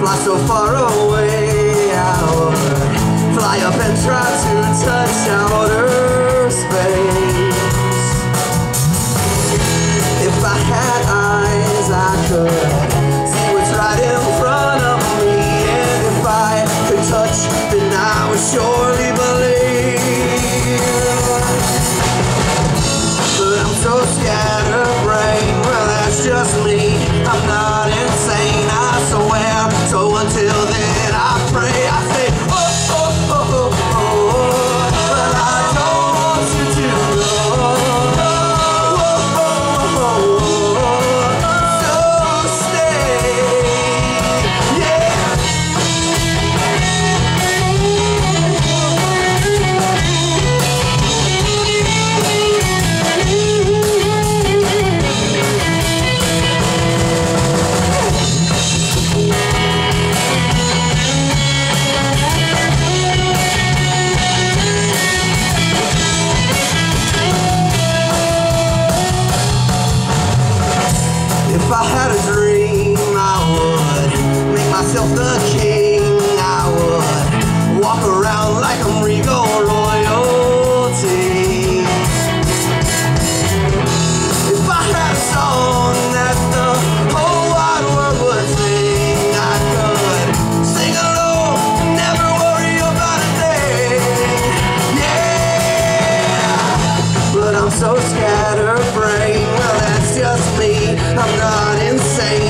fly so far away I would fly up and try to touch outer space until then I pray, I say I'm so scatterbrained, well that's just me, I'm not insane.